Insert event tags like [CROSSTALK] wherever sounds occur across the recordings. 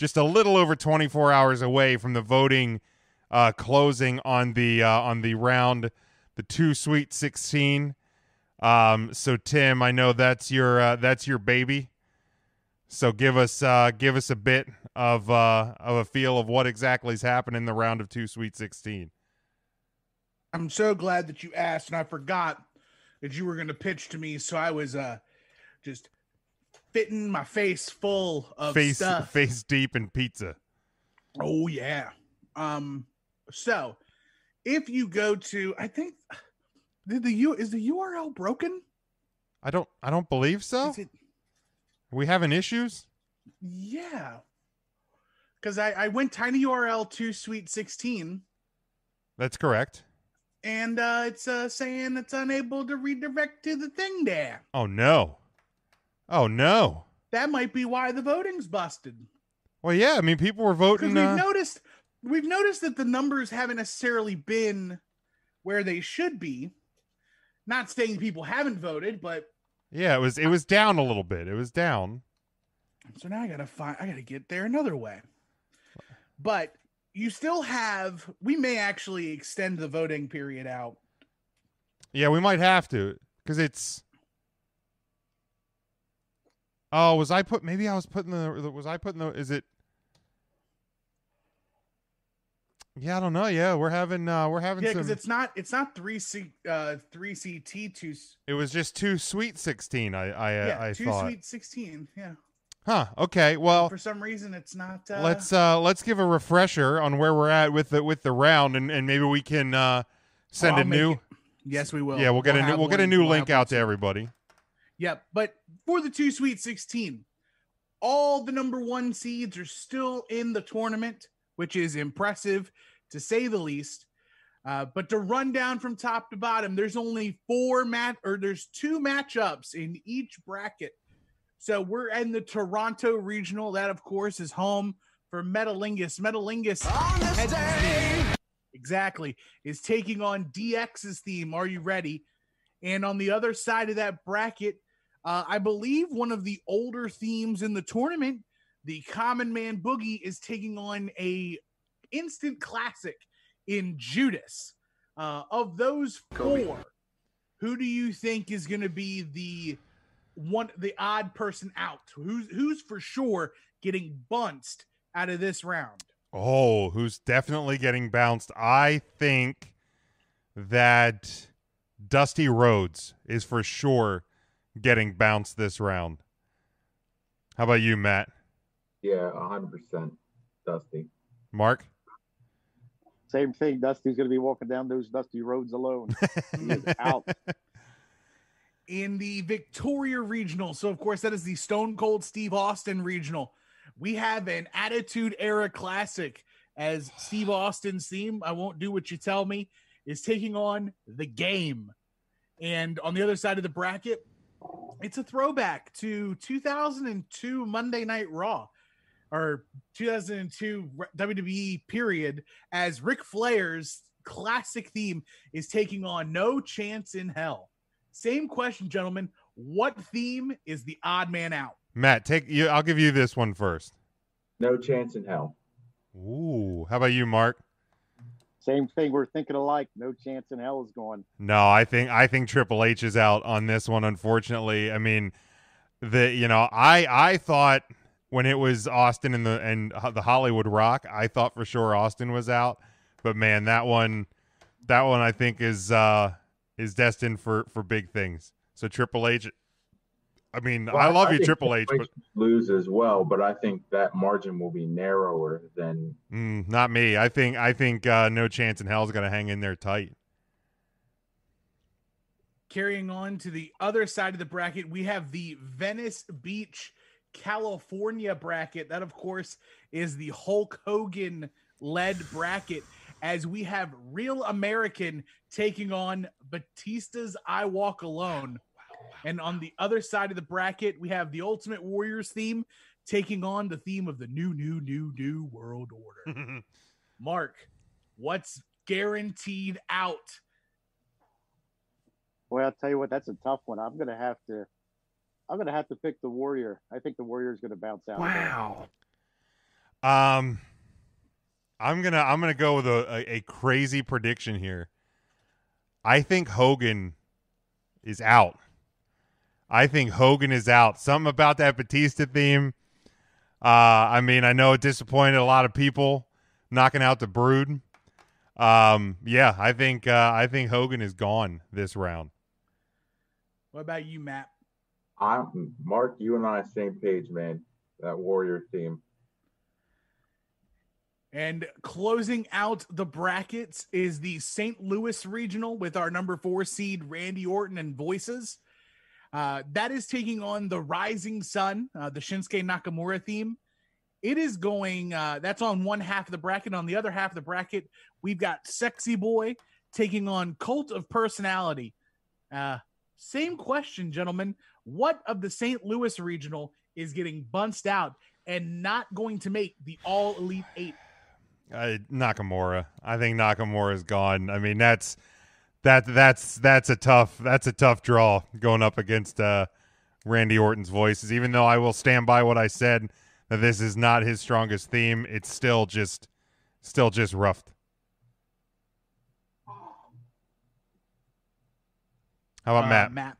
just a little over 24 hours away from the voting uh, closing on the uh, on the round, the Too Sweet 16. Um, so Tim, I know that's your uh, that's your baby. So give us uh, give us a bit of uh, of a feel of what exactly is happening in the round of Too Sweet 16. I'm so glad that you asked, and I forgot that you were going to pitch to me, so I was uh just fitting my face full of face stuff. face deep in pizza. Oh yeah. Um. So, if you go to, I think, did the U is the URL broken? I don't I don't believe so. Is it? We having issues? Yeah. Because I I went tiny URL to Sweet 16, That's correct. and uh it's uh saying it's unable to redirect to the thing there. Oh no. Oh no. That might be why the voting's busted. Well, yeah. I mean, people were voting. we've Uh, noticed we've noticed that the numbers haven't necessarily been where they should be. Not saying people haven't voted, but yeah, it was it was down a little bit. It was down. so now I gotta find I gotta get there another way. But you still have we may actually extend the voting period out. Yeah, we might have to because it's. Oh, was I put? Maybe I was putting the. Was I putting the? Is it? Yeah, I don't know. Yeah, we're having. uh We're having Yeah, some. because it's not it's not three C uh three CT two It was just two sweet sixteen. I I uh, yeah, I two thought. sweet sixteen. Yeah. Huh. Okay. Well, For some reason it's not uh let's uh let's give a refresher on where we're at with the with the round, and and maybe we can uh send I'll a new. it. Yes, we will. Yeah, we'll get a new we'll get a new we'll link one out to everybody. Yep. But for the Too Sweet 16, all the number one seeds are still in the tournament, which is impressive to say the least. Uh, but to run down from top to bottom, there's only four mat or there's two matchups in each bracket. So we're in the Toronto regional. That, of course, is home for Metalingus. Metalingus exactly is taking on DX's theme. Are you ready? And on the other side of that bracket, uh, I believe one of the older themes in the tournament, the Common Man Boogie, is taking on a instant classic in Judas. Uh, of those four, who do you think is going to be the one, the odd person out? Who's who's for sure getting bunced out of this round? Oh, who's definitely getting bounced? I think that Dusty Rhodes is for sure getting bounced this round. How about you, Matt? Yeah, hundred percent, Dusty. Mark? Same thing. Dusty's going to be walking down those dusty roads alone. he is [LAUGHS] out. in the Victoria Regional. So, of course, that is the Stone Cold Steve Austin Regional. We have an Attitude Era Classic as Steve Austin's theme. I won't do what you tell me is taking on the game. And on the other side of the bracket, it's a throwback to 2002 Monday Night Raw or 2002 WWE period as Ric Flair's classic theme is taking on No Chance in Hell. Same question, gentlemen. What theme is the odd man out? Matt, take you I'll give you this one first. No chance in hell. Ooh. How about you, Mark? Same thing. We're thinking alike. No chance in hell is going. No, I think I think Triple H is out on this one. Unfortunately, I mean, the you know I I thought when it was Austin and the and the Hollywood Rock, I thought for sure Austin was out, but man, that one that one I think is uh is destined for for big things. So Triple H, I mean, I Well, love you, think Triple H, but lose as well, but I think that margin will be narrower than mm, not me. I think I think uh, no chance in hell is going to hang in there tight. Carrying on to the other side of the bracket, we have the Venice Beach, California bracket. That, of course, is the Hulk Hogan led bracket. As we have Real American taking on Batista's I Walk Alone. And on the other side of the bracket, we have the Ultimate Warriors theme taking on the theme of the new, new, new, new world order. [LAUGHS] Mark, what's guaranteed out? Well, I'll tell you what, that's a tough one. I'm going to have to. I'm going to have to pick the Warrior. I think the Warrior is going to bounce out. Wow. Um, I'm gonna I'm gonna go with a, a, a crazy prediction here. I think Hogan is out. I think Hogan is out. Something about that Batista theme. Uh, I mean, I know it disappointed a lot of people knocking out the Brood. Um, yeah, I think uh, I think Hogan is gone this round. What about you, Matt? I'm Mark. You and I same page, man. That Warrior theme. And closing out the brackets is the St. Louis Regional with our number four seed Randy Orton and Voices. Uh, that is taking on the Rising Sun, uh, the Shinsuke Nakamura theme. It is going, uh, that's on one half of the bracket. On the other half of the bracket, we've got Sexy Boy taking on Cult of Personality. Uh, same question, gentlemen. What of the St. Louis Regional is getting bunched out and not going to make the All Elite Eight? Uh, Nakamura. I think Nakamura is gone. I mean, that's that that's that's a tough that's a tough draw going up against uh, Randy Orton's voices. Even though I will stand by what I said that this is not his strongest theme, it's still just still just roughed. How about Uh, Matt? Matt.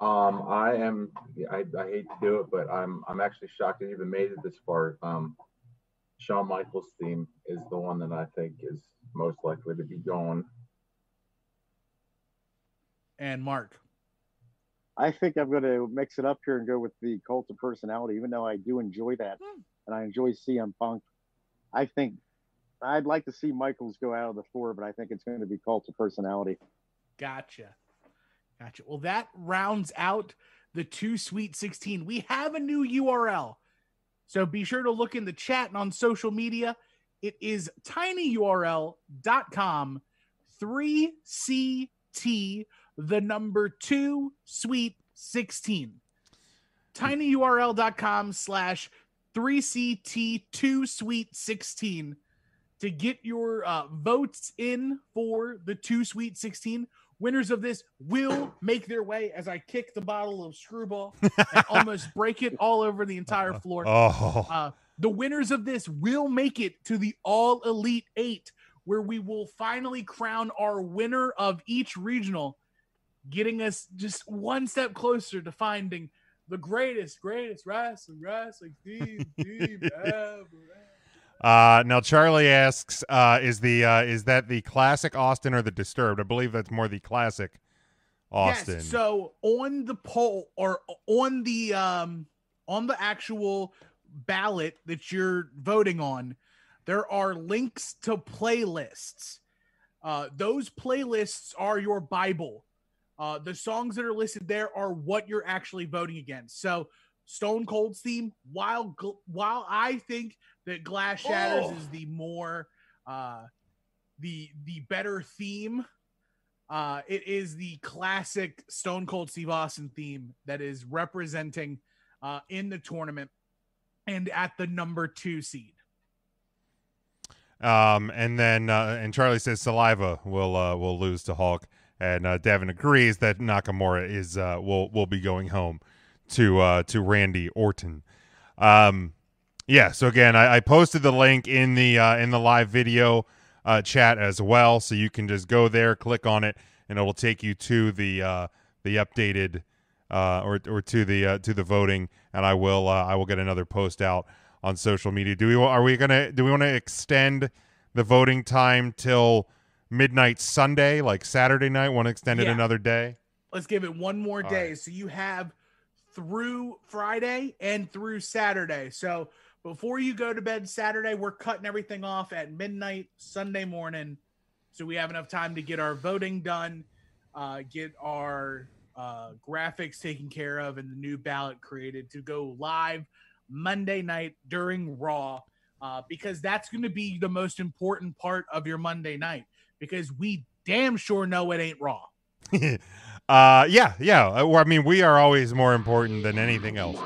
Um, I am. I, I hate to do it, but I'm. I'm actually shocked it even made it this far. Um, Shawn Michaels' theme is the one that I think is most likely to be gone. And Mark. I think I'm going to mix it up here and go with the cult of personality, even though I do enjoy that Hmm. and I enjoy CM Punk. I think I'd like to see Michaels go out of the four, but I think it's going to be cult of personality. Gotcha. Gotcha. Well, that rounds out the Too Sweet 16. We have a new URL. So be sure to look in the chat and on social media. It is tinyurl.com 3CT, the number two Sweet 16. tinyurl.com slash 3CT2 Sweet 16 to get your uh, votes in for the Too Sweet 16. Winners of this will make their way as I kick the bottle of Skrewball and [LAUGHS] almost break it all over the entire floor. Oh, Uh, the winners of this will make it to the All Elite Eight, where we will finally crown our winner of each regional, getting us just one step closer to finding the greatest, greatest wrestling, wrestling team, [LAUGHS] team ever. Uh, now Charlie asks, uh, is the uh, is that the classic Austin or the Disturbed? I believe that's more the classic Austin. Yes. So on the poll or on the um on the actual ballot that you're voting on, there are links to playlists. Uh, those playlists are your Bible. Uh, the songs that are listed there are what you're actually voting against. So Stone Cold's theme, while gl- while I think that Glass Shatters Oh. is the more uh, the the better theme, uh, it is the classic Stone Cold Steve Austin theme that is representing uh, in the tournament and at the number two seed. Um, and then uh, and Charlie says Saliva will uh, will lose to Hulk, and uh, Devin agrees that Nakamura is uh, will will be going home to uh, to Randy Orton. Um, yeah. So again, I, I posted the link in the uh, in the live video uh, chat as well, so you can just go there, click on it, and it will take you to the uh, the updated uh, or or to the uh, to the voting, and I will I will get another post out on social media. Do we are we gonna do we want to extend the voting time till midnight Sunday, like Saturday night? Want to extend it Yeah. another day? Let's give it one more All day. right. So you have through Friday and through Saturday. So before you go to bed Saturday, we're cutting everything off at midnight Sunday morning. So we have enough time to get our voting done, uh, get our uh, graphics taken care of, and the new ballot created to go live Monday night during Raw. Uh, because that's going to be the most important part of your Monday night. Because we damn sure know it ain't Raw. [LAUGHS] uh, yeah, yeah. I mean, we are always more important than anything else.